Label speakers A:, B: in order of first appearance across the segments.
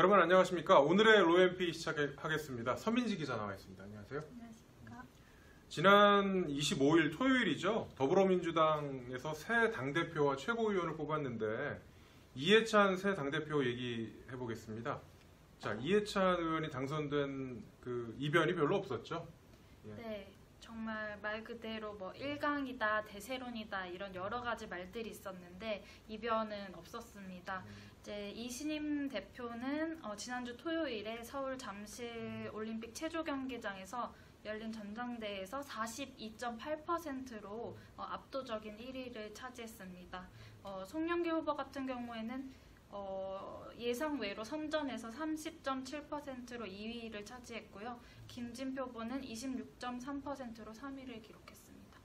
A: 여러분 안녕하십니까? 오늘의 로엠피 시작하겠습니다. 서민지 기자 나와 있습니다. 안녕하세요.
B: 안녕하십니까.
A: 지난 25일 토요일이죠. 더불어민주당에서 새 당대표와 최고위원을 뽑았는데 이해찬 새 당대표 얘기해 보겠습니다. 자, 이해찬 의원이 당선된 그 이변이 별로 없었죠. 예.
B: 네, 정말 말 그대로 뭐 일강이다, 대세론이다 이런 여러 가지 말들이 있었는데 이변은 없었습니다. 이제 이신임 대표는 어, 지난주 토요일에 서울 잠실 올림픽 체조 경기장에서 열린 전당대회에서 42.8%로 어, 압도적인 1위를 차지했습니다. 어, 송영기 후보 같은 경우에는 어, 예상 외로 선전에서 30.7%로 2위를 차지했고요. 김진표 후보는 26.3%로 3위를 기록했습니다.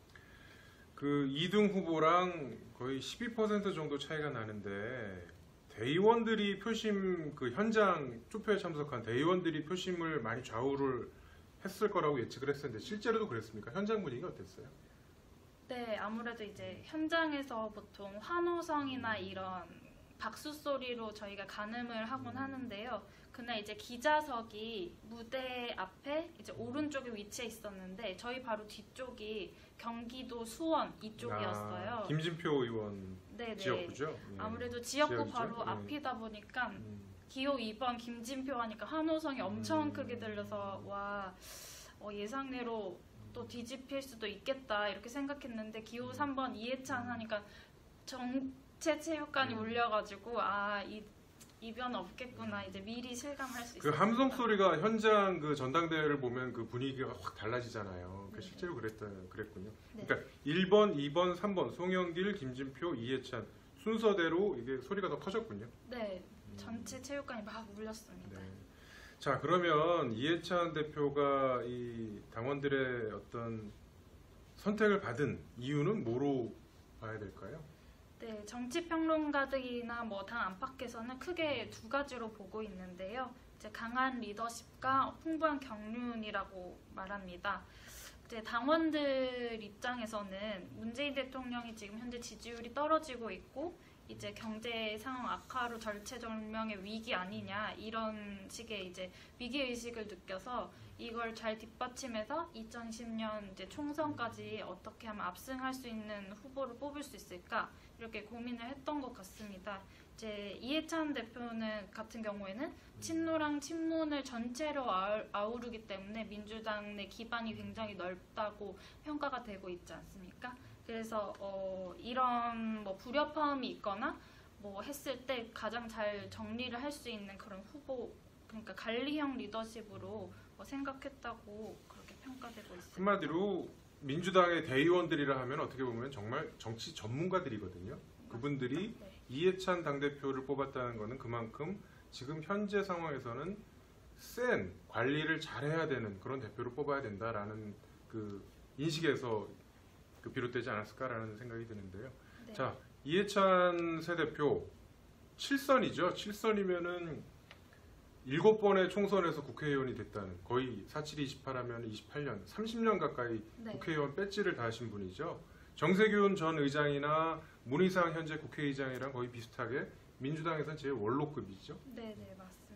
A: 그 2등 후보랑 거의 12% 정도 차이가 나는데 대의원들이 표심 그 현장 투표에 참석한 대의원들이 표심을 많이 좌우를 했을 거라고 예측을 했었는데 실제로도 그랬습니까? 현장 분위기가 어땠어요?
B: 네, 아무래도 이제 현장에서 보통 환호성이나 이런 박수 소리로 저희가 가늠을 하곤 하는데요. 그날 이제 기자석이 무대 앞에 이제 오른쪽에 위치해 있었는데 저희 바로 뒤쪽이 경기도 수원 이쪽이었어요.
A: 아, 김진표 의원
B: 네네.
A: 지역구죠. 예.
B: 아무래도 지역구
A: 지역이죠?
B: 바로
A: 네.
B: 앞이다 보니까
A: 음,
B: 기호 2번 김진표 하니까 환호성이 엄청
A: 음.
B: 크게 들려서 와 어, 예상대로 또 뒤집힐 수도 있겠다 이렇게 생각했는데 기호 3번 이해찬 하니까 정체 체육관이
A: 음.
B: 울려가지고 아 이 이변 없겠구나 이제 미리 실감할
A: 수그
B: 있어요.
A: 함성 소리가 현장 그 전당대회를 보면 그 분위기가 확 달라지잖아요. 그
B: 네.
A: 실제로 그랬다 그랬군요.
B: 네.
A: 그러니까 1번, 2번, 3번 송영길, 김진표, 이해찬 순서대로 이게 소리가 더 커졌군요.
B: 네,
A: 음.
B: 전체 체육관이 막 울렸습니다.
A: 네. 자 그러면 이해찬 대표가 이 당원들의 어떤 선택을 받은 이유는 뭐로 봐야 될까요?
B: 네, 정치평론가들이나 뭐 당 안팎에서는 크게 두 가지로 보고 있는데요. 이제 강한 리더십과 풍부한 경륜이라고 말합니다. 이제 당원들 입장에서는 문재인 대통령이 지금 현재 지지율이 떨어지고 있고 이제 경제 상황 악화로 절체절명의 위기 아니냐 이런 식의 이제 위기 의식을 느껴서 이걸 잘 뒷받침해서 2020년 이제 총선까지 어떻게 하면 압승할 수 있는 후보를 뽑을 수 있을까 이렇게 고민을 했던 것 같습니다. 이제 이해찬 대표는 같은 경우에는 친노랑 친문을 전체로 아우- 아우르기 때문에 민주당 내 기반이 굉장히 넓다고 평가가 되고 있지 않습니까? 그래서 어, 이런 뭐 불협화음이 있거나 뭐 했을 때 가장 잘 정리를 할 수 있는 그런 후보 그러니까 관리형 리더십으로 어, 생각했다고 그렇게 평가되고 있습니다.
A: 한마디로 민주당의 대의원들이라 하면 어떻게 보면 정말 정치 전문가들이거든요. 그분들이
B: 네.
A: 이해찬 당대표를 뽑았다는 것은 그만큼 지금 현재 상황에서는 센 관리를 잘해야 되는 그런 대표를 뽑아야 된다라는 그 인식에서 그 비롯되지 않았을까라는 생각이 드는데요.
B: 네.
A: 자, 이해찬 새 대표 7선이죠. 7선이면은 일곱 번의 총선에서 국회의원이 됐다는 거의 4728 하면 28년, 30년 가까이
B: 네.
A: 국회의원 배지를 다하신 분이죠. 정세균 전 의장이나 문희상 현재 국회의장이랑 거의 비슷하게 민주당에서는 제일 원로급이죠.
B: 네, 네, 맞습니다.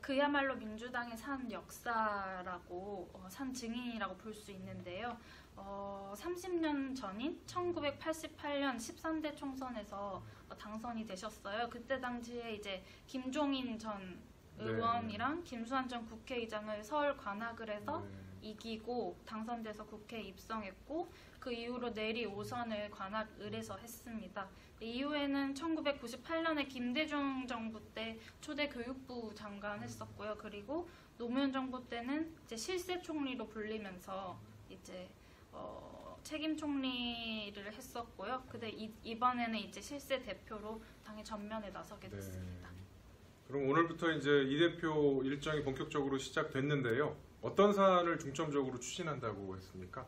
B: 그야말로 민주당의 산 역사라고 어, 산 증인이라고 볼 수 있는데요. 어, 30년 전인 1988년 13대 총선에서 어, 당선이 되셨어요. 그때 당시에 이제 김종인 전
A: 네.
B: 의원이랑 김수환 전 국회의장을 서울 관악을 해서
A: 네.
B: 이기고 당선돼서 국회에 입성했고 그 이후로 내리 5선을 관악 을에서 했습니다. 이후에는 1998년에 김대중 정부 때 초대 교육부 장관 했었고요. 그리고 노무현 정부 때는 이제 실세 총리로 불리면서 이제 어, 책임 총리를 했었고요. 근데 이, 이번에는 이제 실세 대표로 당의 전면에 나서게
A: 네.
B: 됐습니다.
A: 그럼 오늘부터 이제 이 대표 일정이 본격적으로 시작됐는데요. 어떤 사안을 중점적으로 추진한다고 했습니까?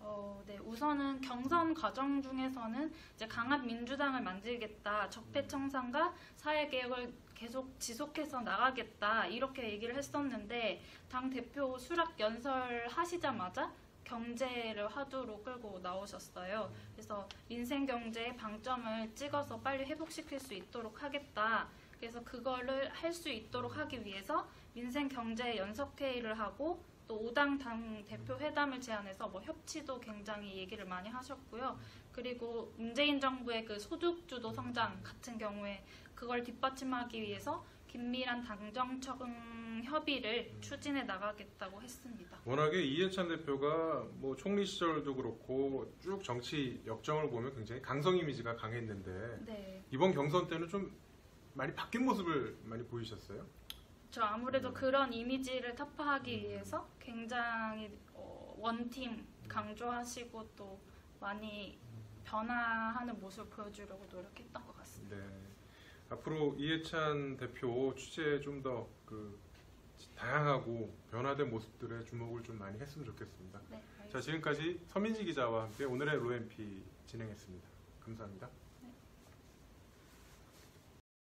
B: 어, 네. 우선은 경선 과정 중에서는 이제 강한 민주당을 만들겠다, 적폐 청산과 사회 개혁을 계속 지속해서 나가겠다 이렇게 얘기를 했었는데 당 대표 수락 연설 하시자마자 경제를 화두로 끌고 나오셨어요. 그래서 민생 경제의 방점을 찍어서 빨리 회복시킬 수 있도록 하겠다. 그래서 그거를 할 수 있도록 하기 위해서 민생 경제 연석 회의를 하고 또 5당 당 대표 회담을 제안해서 뭐 협치도 굉장히 얘기를 많이 하셨고요. 그리고 문재인 정부의 그 소득 주도 성장 같은 경우에 그걸 뒷받침하기 위해서 긴밀한 당정청 협의를 추진해 나가겠다고 했습니다.
A: 워낙에 이해찬 대표가 뭐 총리 시절도 그렇고 쭉 정치 역정을 보면 굉장히 강성 이미지가 강했는데
B: 네.
A: 이번 경선 때는 좀 많이 바뀐 모습을 많이 보이셨어요?
B: 저 아무래도
A: 음.
B: 그런 이미지를 타파하기 위해서 굉장히 어, 원팀 강조하시고 또 많이 변화하는 모습을 보여주려고 노력했던 것 같습니다.
A: 네. 앞으로 이해찬 대표 취재에 좀 더 그 다양하고 변화된 모습들에 주목을 좀 많이 했으면 좋겠습니다.
B: 네,
A: 자, 지금까지 서민지 기자와 함께 오늘의 로엠피 진행했습니다. 감사합니다.